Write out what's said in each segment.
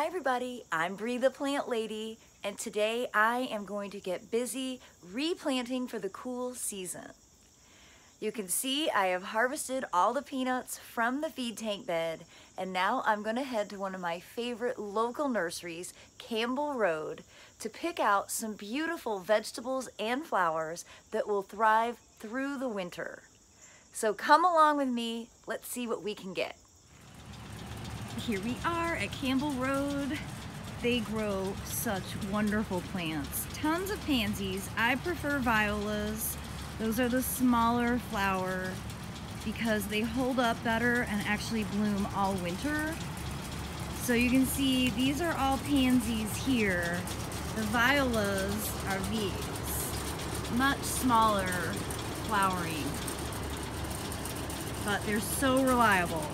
Hi everybody, I'm Brie the Plant Lady and today I am going to get busy replanting for the cool season. You can see I have harvested all the peanuts from the feed tank bed and now I'm going to head to one of my favorite local nurseries, Campbell Road, to pick out some beautiful vegetables and flowers that will thrive through the winter. So come along with me, let's see what we can get. Here we are at Campbell Road. They grow such wonderful plants. Tons of pansies. I prefer violas. Those are the smaller flower because they hold up better and actually bloom all winter. So you can see these are all pansies here. The violas are these, much smaller flowering, but they're so reliable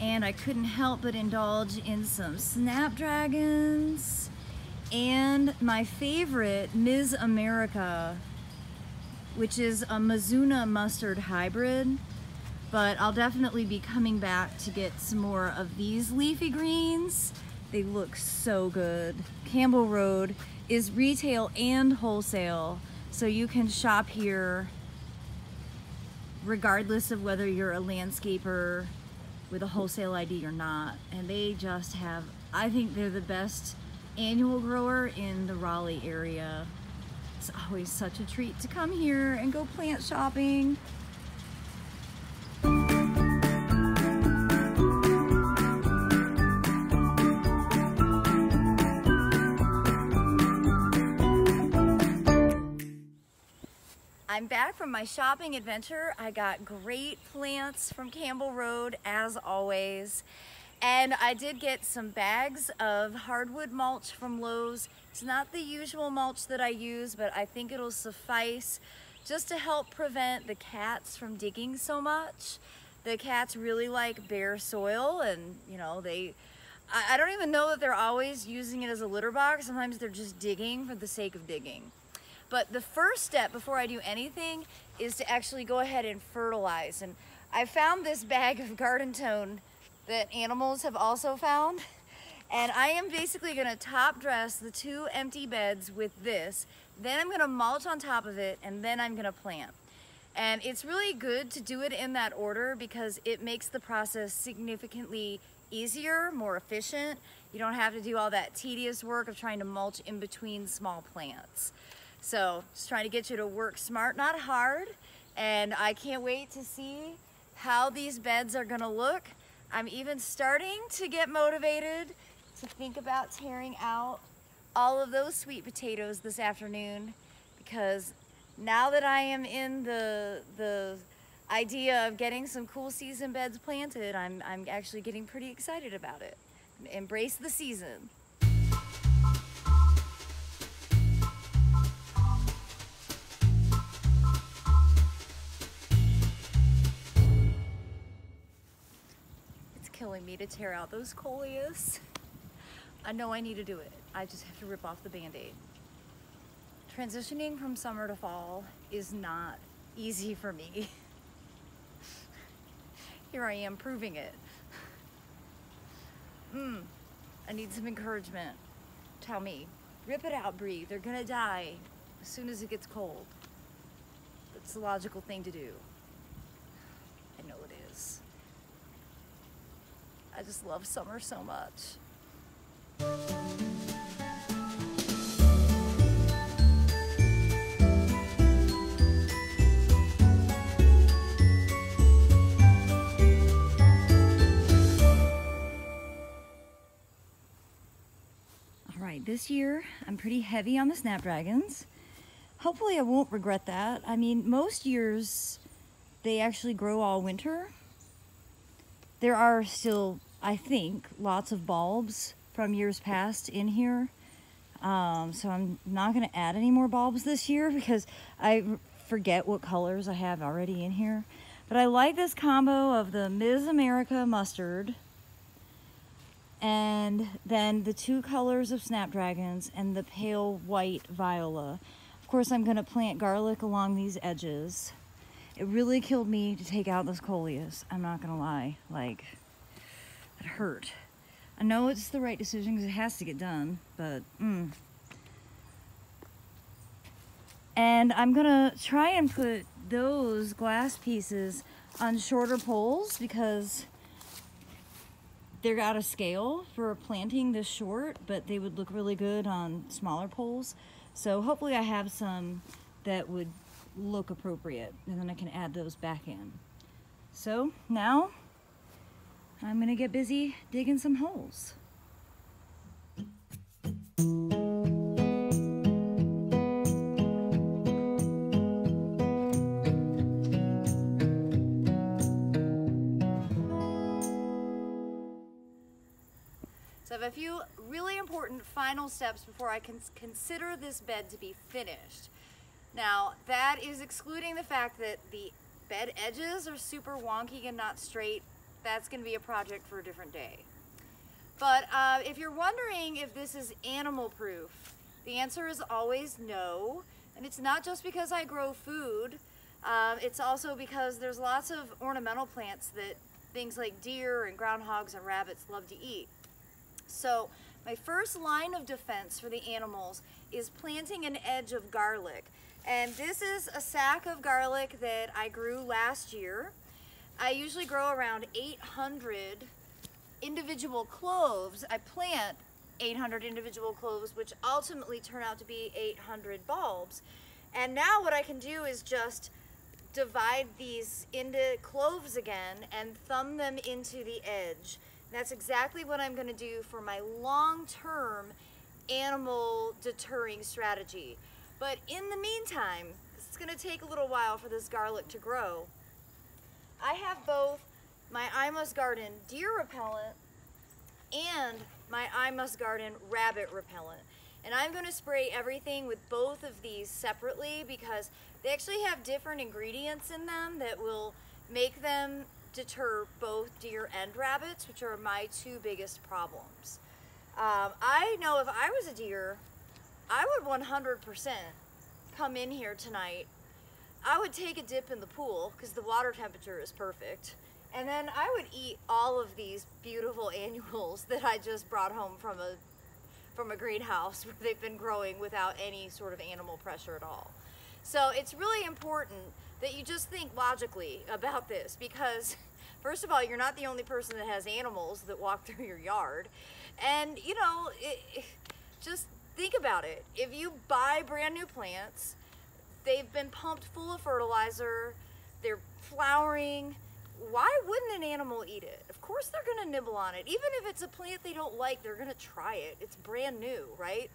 and I couldn't help but indulge in some snapdragons and my favorite Miz America which is a Mizuna mustard hybrid but I'll definitely be coming back to get some more of these leafy greens they look so good Campbell Road is retail and wholesale so you can shop here regardless of whether you're a landscaper with a wholesale ID or not. And they just have, I think they're the best annual grower in the Raleigh area. It's always such a treat to come here and go plant shopping. I'm back from my shopping adventure. I got great plants from Campbell Road as always. And I did get some bags of hardwood mulch from Lowe's. It's not the usual mulch that I use, but I think it'll suffice just to help prevent the cats from digging so much. The cats really like bare soil and you know, they, I don't even know that they're always using it as a litter box. Sometimes they're just digging for the sake of digging. But the first step before I do anything is to actually go ahead and fertilize. And I found this bag of Garden-tone that animals have also found. And I am basically gonna top dress the two empty beds with this. Then I'm gonna mulch on top of it and then I'm gonna plant. And it's really good to do it in that order because it makes the process significantly easier, more efficient. You don't have to do all that tedious work of trying to mulch in between small plants. So just trying to get you to work smart, not hard. And I can't wait to see how these beds are gonna look. I'm even starting to get motivated to think about tearing out all of those sweet potatoes this afternoon because now that I am in the, the idea of getting some cool season beds planted, I'm, I'm actually getting pretty excited about it. Embrace the season. Killing me to tear out those coleus. I know I need to do it. I just have to rip off the band-aid. Transitioning from summer to fall is not easy for me. Here I am proving it. Mmm, I need some encouragement. Tell me, rip it out, Brie. They're gonna die as soon as it gets cold. That's the logical thing to do. I know it is. I just love summer so much. All right, this year I'm pretty heavy on the snapdragons. Hopefully I won't regret that. I mean, most years they actually grow all winter. There are still I think, lots of bulbs from years past in here. Um, so I'm not going to add any more bulbs this year because I forget what colors I have already in here. But I like this combo of the Miz America mustard and then the two colors of snapdragons and the pale white viola. Of course, I'm going to plant garlic along these edges. It really killed me to take out those coleus. I'm not going to lie. Like, it hurt. I know it's the right decision because it has to get done, but mm. And I'm gonna try and put those glass pieces on shorter poles because they're out of scale for planting this short, but they would look really good on smaller poles. So hopefully I have some that would look appropriate and then I can add those back in. So now I'm gonna get busy digging some holes. So I have a few really important final steps before I can consider this bed to be finished. Now, that is excluding the fact that the bed edges are super wonky and not straight. That's gonna be a project for a different day. But uh, if you're wondering if this is animal proof, the answer is always no. And it's not just because I grow food, um, it's also because there's lots of ornamental plants that things like deer and groundhogs and rabbits love to eat. So my first line of defense for the animals is planting an edge of garlic. And this is a sack of garlic that I grew last year. I usually grow around 800 individual cloves. I plant 800 individual cloves, which ultimately turn out to be 800 bulbs. And now what I can do is just divide these into cloves again and thumb them into the edge. That's exactly what I'm gonna do for my long-term animal deterring strategy. But in the meantime, it's gonna take a little while for this garlic to grow. I have both my I Must Garden deer repellent and my I Must Garden rabbit repellent. And I'm gonna spray everything with both of these separately because they actually have different ingredients in them that will make them deter both deer and rabbits, which are my two biggest problems. Um, I know if I was a deer, I would 100% come in here tonight. I would take a dip in the pool because the water temperature is perfect. And then I would eat all of these beautiful annuals that I just brought home from a from a greenhouse where they've been growing without any sort of animal pressure at all. So it's really important that you just think logically about this because first of all, you're not the only person that has animals that walk through your yard. And you know, it, just think about it. If you buy brand new plants, they've been pumped full of fertilizer, they're flowering, why wouldn't an animal eat it? Of course they're gonna nibble on it. Even if it's a plant they don't like, they're gonna try it. It's brand new, right?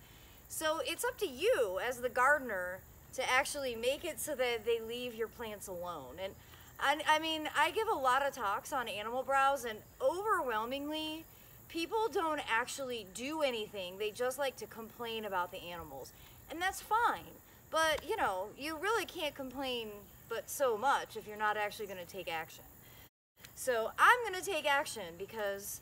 So it's up to you as the gardener to actually make it so that they leave your plants alone. And I, I mean, I give a lot of talks on animal browse, and overwhelmingly, people don't actually do anything. They just like to complain about the animals. And that's fine. But, you know, you really can't complain but so much if you're not actually going to take action. So I'm going to take action because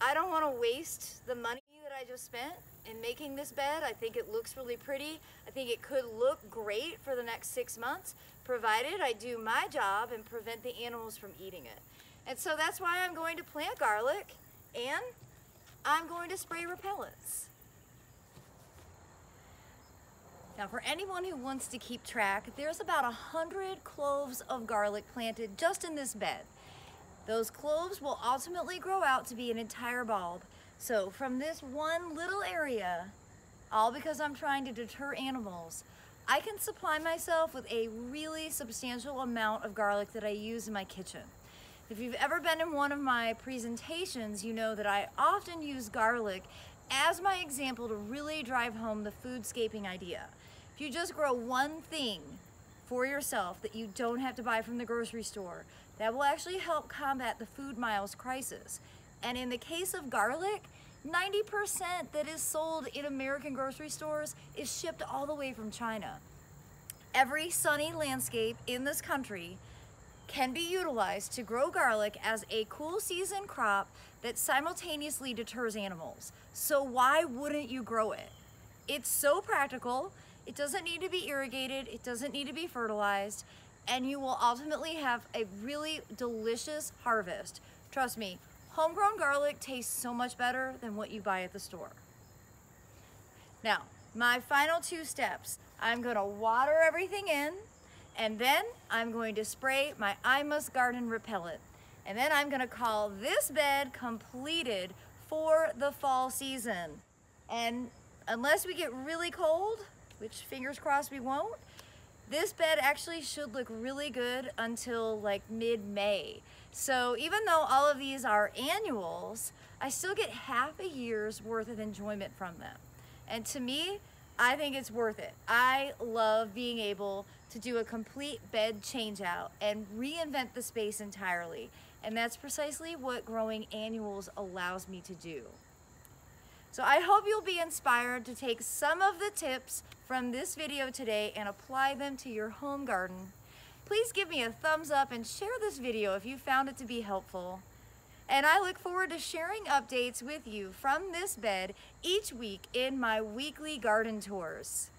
I don't want to waste the money that I just spent in making this bed. I think it looks really pretty. I think it could look great for the next six months, provided I do my job and prevent the animals from eating it. And so that's why I'm going to plant garlic and I'm going to spray repellents. Now for anyone who wants to keep track, there's about a hundred cloves of garlic planted just in this bed. Those cloves will ultimately grow out to be an entire bulb. So from this one little area, all because I'm trying to deter animals, I can supply myself with a really substantial amount of garlic that I use in my kitchen. If you've ever been in one of my presentations, you know that I often use garlic as my example to really drive home the foodscaping idea. If you just grow one thing for yourself that you don't have to buy from the grocery store, that will actually help combat the food miles crisis. And in the case of garlic, 90% that is sold in American grocery stores is shipped all the way from China. Every sunny landscape in this country can be utilized to grow garlic as a cool season crop that simultaneously deters animals. So why wouldn't you grow it? It's so practical. It doesn't need to be irrigated, it doesn't need to be fertilized, and you will ultimately have a really delicious harvest. Trust me, Homegrown garlic tastes so much better than what you buy at the store. Now, my final two steps. I'm gonna water everything in, and then I'm going to spray my I Must Garden Repellent. And then I'm gonna call this bed completed for the fall season. And unless we get really cold, which fingers crossed we won't, this bed actually should look really good until like mid-May. So even though all of these are annuals, I still get half a year's worth of enjoyment from them. And to me, I think it's worth it. I love being able to do a complete bed change out and reinvent the space entirely. And that's precisely what growing annuals allows me to do. So I hope you'll be inspired to take some of the tips from this video today and apply them to your home garden. Please give me a thumbs up and share this video if you found it to be helpful. And I look forward to sharing updates with you from this bed each week in my weekly garden tours.